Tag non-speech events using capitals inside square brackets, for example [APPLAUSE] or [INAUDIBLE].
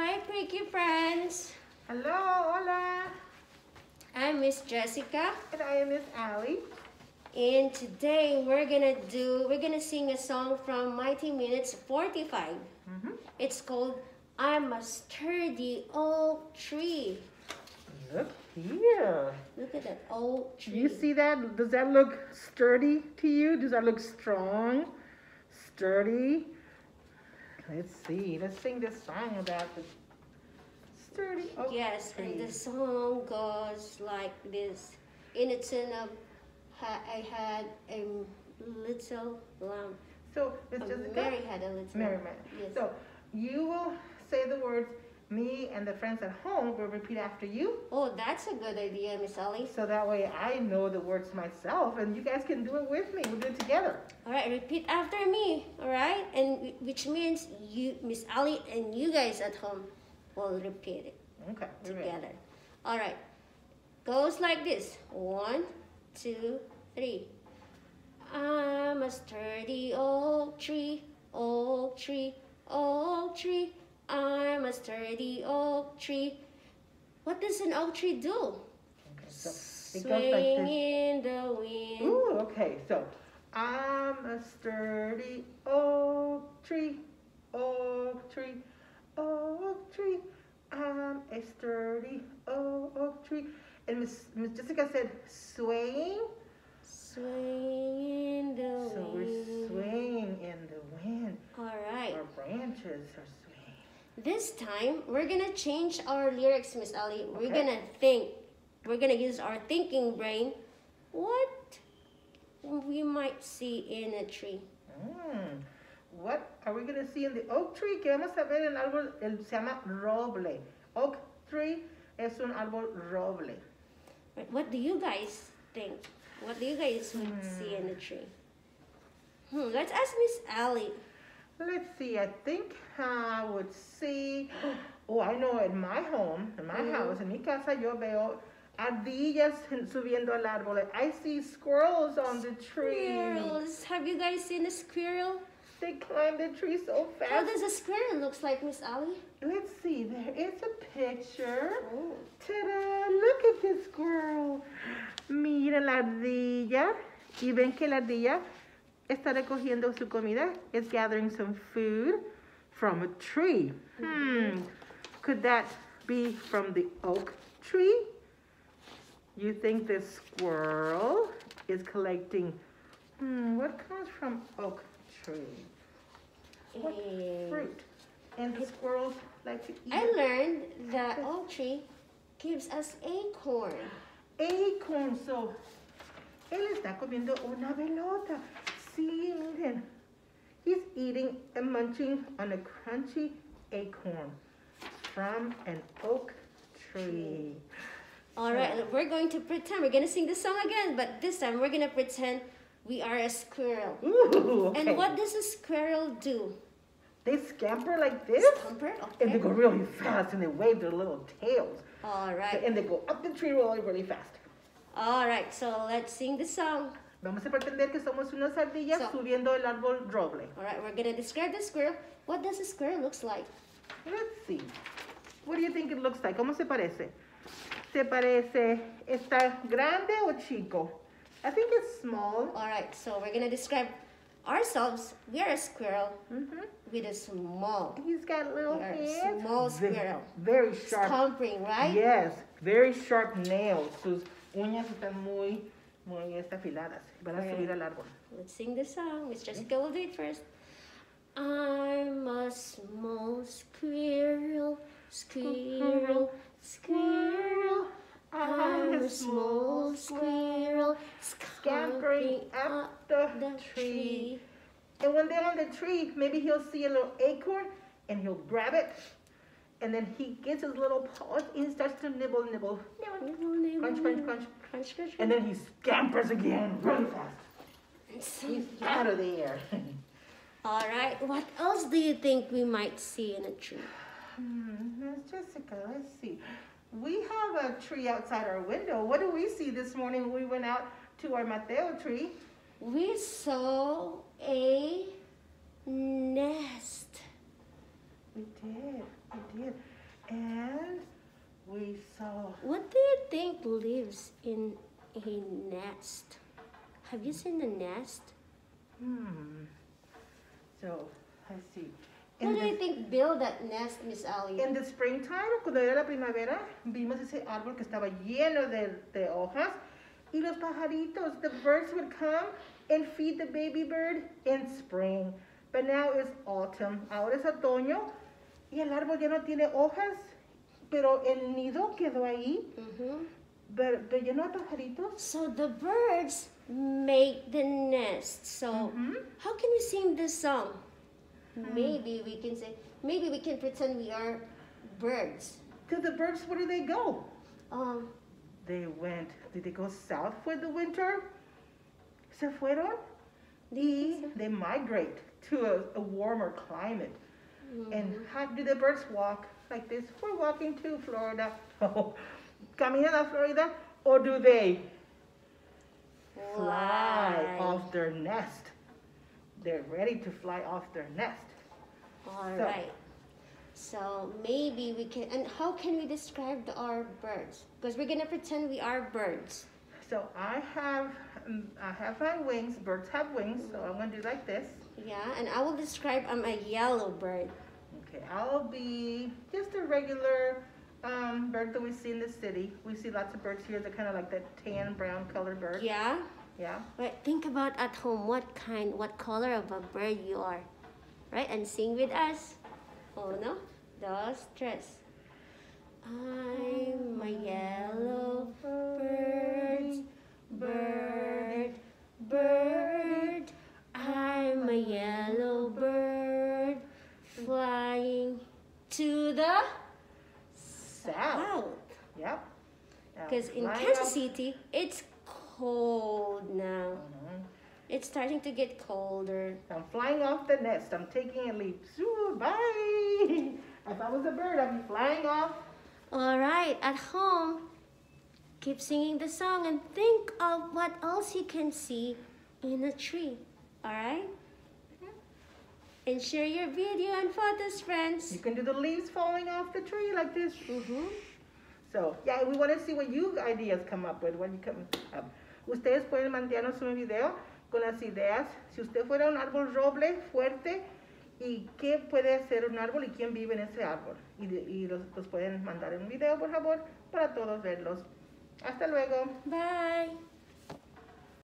Hi, Quickie friends. Hello, hola. I'm Miss Jesseca, And I am Miss Allie. and today we're gonna do we're gonna sing a song from Mighty Minutes 45. Mm-hmm. It's called "I'm a Sturdy Oak Tree." Look here. Look at that oak Do tree. you see that? Does that look sturdy to you? Does that look strong? Sturdy? Let's see. Let's sing this song about the sturdy oak Yes, tree. and the song goes like this. In a tin of I had a little lamb. So, Miss Uh, Jesseca, Mary had a little Mary, lamb. Mary. Yes. So, you will say the words. Me and the friends at home will repeat after you. Oh, that's a good idea, Miss Ellie. So that way I know the words myself and you guys can do it with me. We'll do it together. All right, repeat after me. All right, and which means you, Miss Ali, and you guys at home will repeat it Okay. we're ready. together. All right, goes like this: one, two, three. I'm a sturdy oak tree, oak tree, oak tree. A sturdy oak tree. What does an oak tree do? Okay, so Swing like in the wind. Ooh, okay. So I'm a sturdy oak tree, oak tree, oak tree. I'm a sturdy oak tree. And Miss, Miss Jesseca said swaying. Swing in the So we're wind. swaying in the wind. All right. Our branches are swaying. This time we're gonna change our lyrics, Miss Ali. We're Okay. gonna think. We're gonna use our thinking brain. What we might see in a tree. Mm. What are we going to see in the oak tree? Que vamos a ver el árbol, el, se llama roble. Oak tree es un árbol roble. What do you guys think? What do you guys would see in a tree? Hmm, let's ask Miss Ali. Let's see, I think I would see, oh, I know in my home, in my Mhm. house, en mi casa, yo veo ardillas subiendo al árbol. I see squirrels on the tree. Squirrels. Have you guys seen a squirrel? They climb the tree so fast. How does a squirrel looks like, Miss Ali? Let's see, there is a picture. Oh. ¡Tada! Look at this squirrel. Mira la ardilla. Y ven que la ardilla está recogiendo su comida. It's gathering some food from a tree. Hmm. Could that be from the oak tree? You think the squirrel is collecting? Hmm. What comes from oak tree? What Eh, fruit? And the squirrels like to eat. I learned that oak tree gives us acorn. acorn. So, él está comiendo una pelota. Miren. He's eating and munching on a crunchy acorn from an oak tree. All right, we're going to pretend we're gonna sing the song again, but this time we're gonna pretend we are a squirrel. Ooh, okay. And what does a squirrel do? They scamper like this, Scamper? and they go really fast, and they wave their little tails, All right. and they go up the tree really, really fast. All right. So let's sing the song. Vamos a pretender que somos unas ardillas So- subiendo el árbol roble. All right. We're gonna describe the squirrel. What does a squirrel looks like? Let's see. What do you think it looks like? ¿Cómo se parece? ¿Se parece, está grande o chico? I think it's small. All right. So we're gonna describe ourselves. We are a squirrel hmm with a small, He's got little hands. small squirrel. Very sharp. Scumpering, right? Yes, very sharp nails. Sus uñas están muy, muy afiladas. Van a subir al árbol. Let's sing the song. Miss Jesseca will do it first. I'm a small squirrel, squirrel, squirrel. I'm a small squirrel, Scampering up the, the tree. tree. And when they're on the tree, maybe he'll see a little acorn and he'll grab it. And then he gets his little paws and he starts to nibble, nibble, nibble. Nibble, nibble, Crunch, crunch, nibble. crunch. Crunch, crunch, And then he scampers again really fast. crunch. He's out of there. [LAUGHS] All right. What else do you think we might see in a tree? hmm, Miss Jesseca, let's see. We have a tree outside our window. What do we see this morning when we went out to our Mateo tree? We saw a nest. We did. We did. And we saw. What do you think lives in a nest? Have you seen a nest? Hmm. So, let's see. In do you think build that nest, Miss Ali? in the springtime, cuando era la primavera, vimos ese árbol que estaba lleno de, de hojas. Y los pajaritos, the birds would come and feed the baby bird in spring. But now it's autumn. Ahora es otoño. Y el árbol ya no tiene hojas. Pero el nido quedó ahí. Pero, pero lleno de pajaritos. So the birds make the nest. So how can we sing this song? Maybe we can say, maybe we can pretend we are birds. To the birds, where do they go? Um, They went, did they go south for the winter? Se fueron y they migrate to a, a warmer climate. And how do the birds walk like this? We're walking to Florida. [LAUGHS] Oh, caminan a Florida. Or do they fly off their nest? They're ready to fly off their nest. All So- right. So maybe we can, and how can we describe our birds? Because we're gonna pretend we are birds. So I have, I have my wings. Birds have wings, so I'm gonna do like this. Yeah, and I will describe I'm a yellow bird. Okay, I'll be just a regular um, bird that we see in the city. We see lots of birds here that kind of like that tan brown colored bird. Yeah. Yeah. Right. Think about at home what kind, what color of a bird you are, right? And sing with us. Oh no, dos, tres. I'm a yellow bird, bird, bird. I'm a yellow bird flying to the South. south. Yep. Because in Kansas City, it's cold now. Mhm. It's starting to get colder. I'm flying off the nest. I'm taking a leap. Zoo, bye. [LAUGHS] If I was a bird, I'd be flying off. All right, at home, keep singing the song and think of what else you can see in a tree. All right? And share your video and photos, friends. You can do the leaves falling off the tree like this. Mm-hmm. So, yeah, we want to see what you ideas come up with. What you come up. Ustedes pueden mandarnos un video con las ideas. Si usted fuera un árbol roble fuerte, ¿y qué puede hacer un árbol y quién vive en ese árbol? Y, y los, los pueden mandar un video, por favor, para todos verlos. Hasta luego. Bye.